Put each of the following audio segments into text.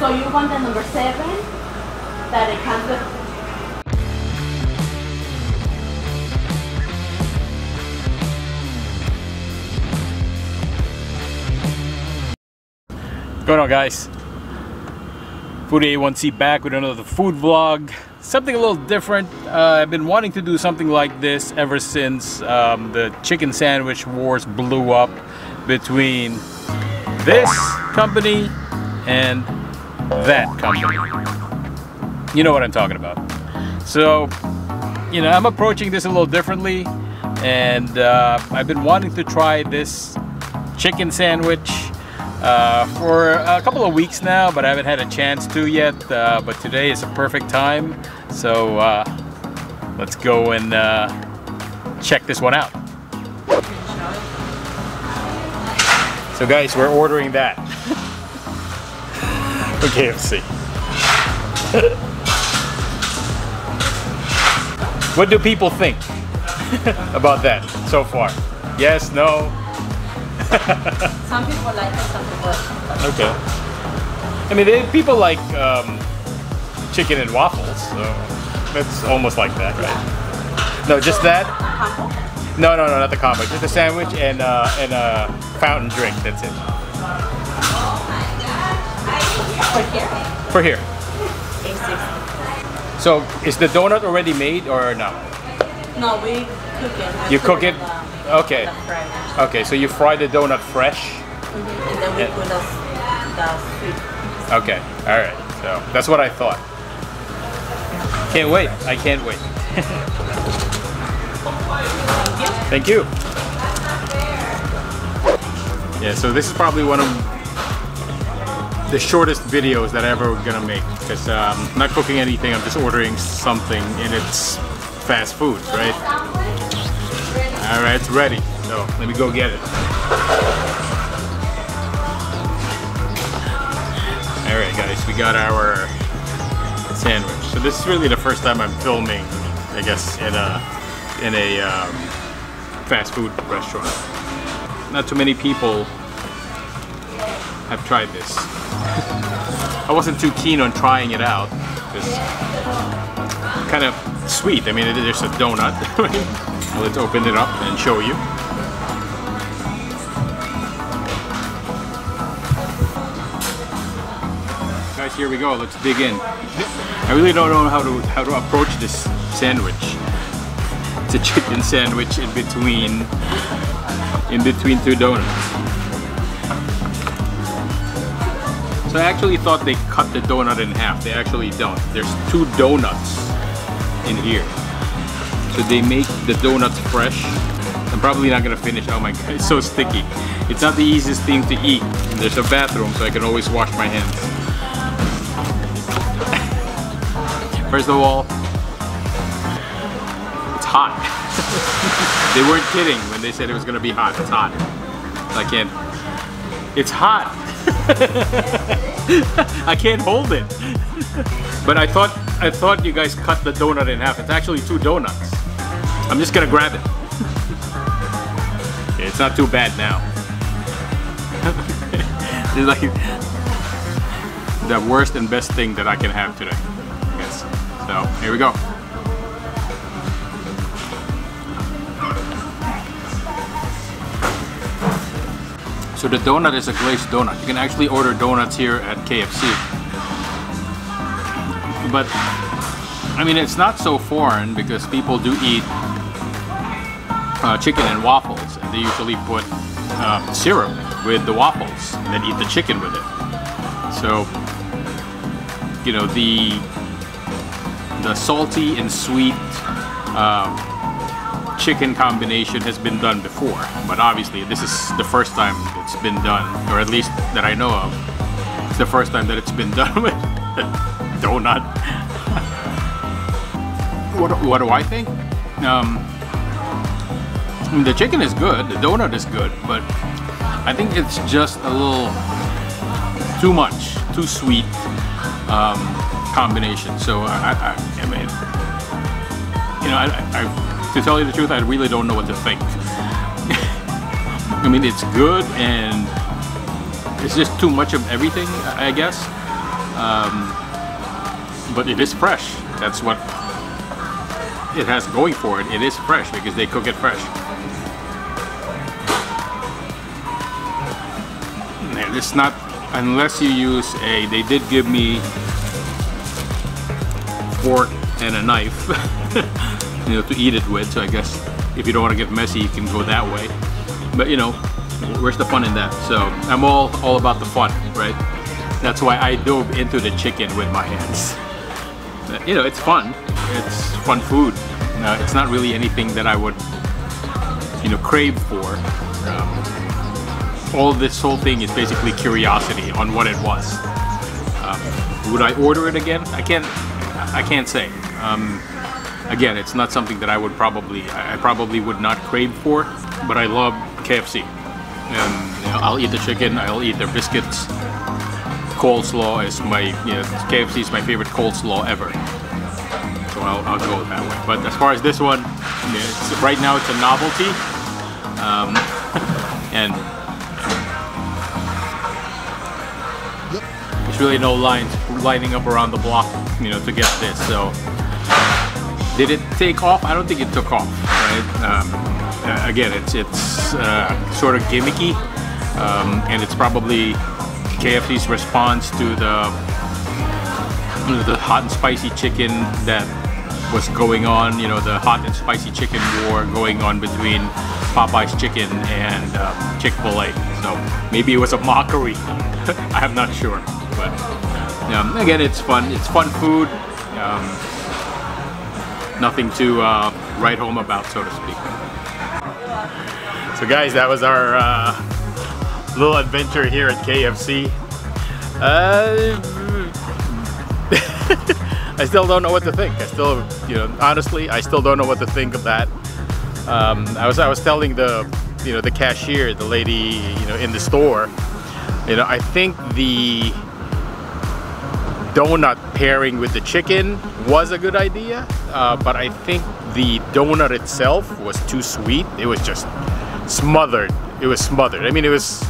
So you want the number seven that it comes with going on guys? Foodie A1C back with another food vlog. Something a little different. Uh, I've been wanting to do something like this ever since um, the chicken sandwich wars blew up between this company and that company. You know what I'm talking about. So, you know, I'm approaching this a little differently and uh, I've been wanting to try this chicken sandwich uh, for a couple of weeks now, but I haven't had a chance to yet. Uh, but today is a perfect time, so uh, let's go and uh, check this one out. So guys, we're ordering that. for KFC. what do people think about that so far? Yes, no? Some people like it, some people don't. Okay. I mean, they, people like um, chicken and waffles, so it's almost like that, right? No, just that? Combo? No, no, no, not the combo. Just a sandwich and uh, and a fountain drink. That's it. For here? For here. So, is the donut already made or no? No, we cook it. You cook it? the- Okay. The. Okay, so you fry the donut fresh. Mhm, And then we put the, the sweet. Okay, all right. So that's what I thought. Can't wait. I can't wait. Thank you. Thank you. Yeah, so this is probably one of the shortest videos that I ever gonna make because um, I'm not cooking anything. I'm just ordering something and it's fast food, right? All right, it's ready. So let me go get it. All right, guys, we got our sandwich. So this is really the first time I'm filming, I guess, in a in a um, fast food restaurant. Not too many people have tried this. I wasn't too keen on trying it out. It's kind of sweet. I mean, it, there's a donut. Let's open it up and show you. Guys, here we go. Let's dig in. I really don't know how to how to approach this sandwich. It's a chicken sandwich in between in between two donuts. So I actually thought they cut the donut in half. They actually don't. There's two donuts in here. So they make the donuts fresh. I'm probably not gonna finish. Oh my god, it's so sticky. It's not the easiest thing to eat. And there's a bathroom, so I can always wash my hands. First of all, it's hot. they weren't kidding when they said it was gonna be hot. It's hot. I can't. It's hot. I can't hold it. but I thought I thought you guys cut the donut in half. It's actually two donuts. I'm just gonna grab it. It's not too bad now. it's like the worst and best thing that I can have today. Yes. So here we go. So the donut is a glazed donut. You can actually order donuts here at KFC. But I mean, it's not so foreign because people do eat uh, chicken and waffles, and they usually put uh, syrup with the waffles and then eat the chicken with it. So you know the the salty and sweet uh, chicken combination has been done before, but obviously this is the first time it's been done, or at least that I know of. It's the first time that it's been done with donut. what, what do I think? Um, the chicken is good, the donut is good, but I think it's just a little too much, too sweet um, combination. So I, I, I mean, you know, I, I, to tell you the truth, I really don't know what to think. I mean, it's good and it's just too much of everything, I guess. Um, but it is fresh. That's what it has going for it. It is fresh because they cook it fresh. And it's not, unless you use a, they did give me fork and a knife, you know, to eat it with. So I guess if you don't want to get messy, you can go that way. But you know, where's the fun in that? So I'm all all about the fun, right? That's why I dove into the chicken with my hands. You know, it's fun. It's fun food. Uh, it's not really anything that I would, you know, crave for. Um, all this whole thing is basically curiosity on what it was. Um, would I order it again? I can't. I can't say. Um, again, it's not something that I would probably. I probably would not crave for. But I love KFC. And you know, I'll eat the chicken. I'll eat their biscuits. Coleslaw is my. You know, KFC is my favorite coleslaw ever. So I'll, I'll go that way. But as far as this one, yeah, right now it's a novelty. Um, and there's really no lines lining up around the block, you know, to get this. So did it take off? I don't think it took off. Right? Um, uh, again, it's it's uh, sort of gimmicky, um, and it's probably KFC's response to the the hot and spicy chicken that was going on. You know, the hot and spicy chicken war going on between Popeye's Chicken and uh, Chick-fil-A. So maybe it was a mockery. I'm not sure, but um, again, it's fun. It's fun food. Um, nothing to uh, write home about, so to speak. So guys, that was our uh, little adventure here at KFC. Uh, I still don't know what to think. I still, you know, honestly, I still don't know what to think of that. Um, I was I was telling the, you know, the cashier, the lady, you know, in the store, you know, I think the donut pairing with the chicken was a good idea, uh, but I think the donut itself was too sweet. It was just smothered. It was smothered. I mean, it was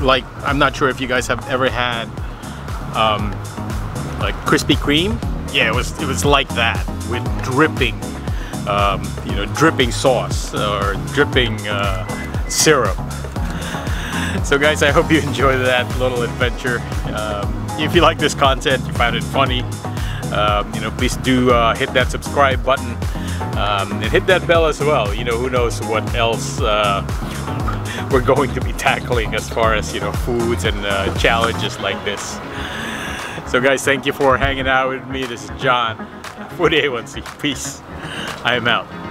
like I'm not sure if you guys have ever had um, like Krispy Kreme. Yeah, it was it was like that with dripping, um, you know, dripping sauce or dripping uh, syrup. So guys, I hope you enjoyed that little adventure. Um, if you like this content, you found it funny, um, you know, please do uh, hit that subscribe button um, and hit that bell as well. You know, who knows what else uh, we're going to be tackling as far as, you know, foods and uh, challenges like this. So guys, thank you for hanging out with me. This is John, Foodie A1C. Peace. I am out.